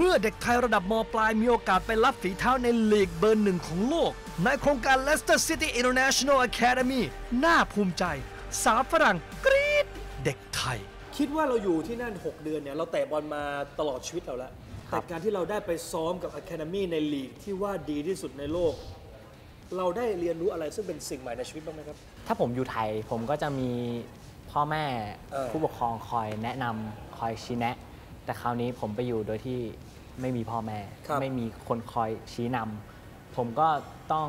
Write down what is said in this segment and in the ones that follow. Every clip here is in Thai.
เมื่อเด็กไทยระดับมปลายมีโอกาสไปรับฝีเท้าในลีกเบอร์หนึ่งของโลก ในโครงการ Leicester City International Academy น่าภูมิใจ สาวฝรั่งกรี๊ดเด็กไทย คิดว่าเราอยู่ที่นั่น 6 เดือนเนี่ย เราเตะบอลมาตลอดชีวิตเราแล้วแต่การที่เราได้ไปซ้อมกับ Academy ในลีกที่ว่าดีที่สุดในโลก เราได้เรียนรู้อะไรซึ่งเป็นสิ่งใหม่ในชีวิตบ้างไหมครับ ถ้าผมอยู่ไทยผมก็จะมีพ่อแม่เออผู้ปกครองคอยแนะนำคอยชี้แนะ แต่คราวนี้ผมไปอยู่โดยที่ไม่มีพ่อแม่ไม่มีคนคอยชี้นำผมก็ต้อง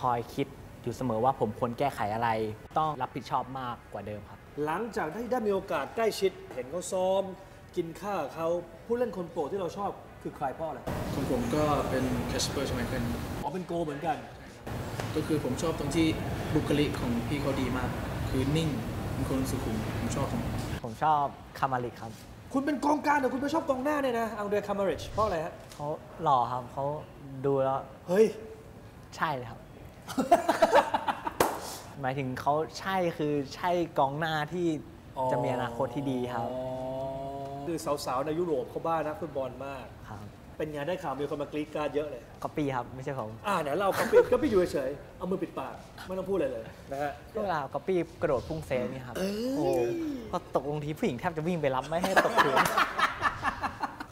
คอยคิดอยู่เสมอว่าผมควรแก้ไขอะไร ต้องรับผิดชอบมากกว่าเดิมครับ หลังจากที่ได้มีโอกาสใกล้ชิด เห็นเขาซ้อม กินข้าวกับเขาผู้เล่นคนโปรดที่เราชอบคือใครพ่ออะไรของผมก็เป็นแคสเปอร์ชไมเคิลอ๋อเป็นโกเหมือนกัน ก็คือผมชอบตรงที่บุคลิกของพี่เขาดีมาก คือนิ่งเป็นคนสุขุมผมชอบตรงนั้นผมชอบคามาริกครับ คุณเป็นกองกลางแต่คุณไม่ชอบกองหน้าเนี่ยนะอังเดรคามาริชเพราะอะไรฮะเขาหล่อครับเขาดูแล้วเฮ้ย ใช่เลยครับ หมายถึงเขาใช่คือใช่กองหน้าที่จะมีอนาคตที่ดีครับอ๋อคือสาวๆในยุโรปเขาบ้านักฟุตบอลมากครับ เป็นไงได้ข่าวมีคนมากรีดกรารเยอะเลยก็ปีครับ ไม่ใช่ผมอ่าเนี่ยเราก็ปิดก็ไปอยู่เฉยๆเอามือปิดปากไม่ต้องพูดอะไรเลยนะฮะก็เวลาก๊อปปี้กระโดดพุ่งเซฟนี่ครับ โอ้พอตกลงทีผู้หญิงแทบจะวิ่งไปรับไม่ให้ตกพื้น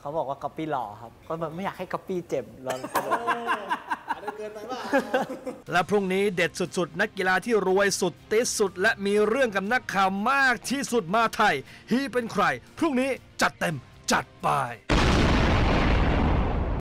เขาบอกว่าก๊อปปี้หล่อครับ ก็แบบไม่อยากให้ก๊อปปี้เจ็บแล้วกระโดดและพรุ่งนี้เด็ดสุดๆ นักกีฬาที่รวยสุดติดสุด และมีเรื่องกับนักข่าวมากที่สุดมาไทย he เป็นใคร พรุ่งนี้จัดเต็มจัดไป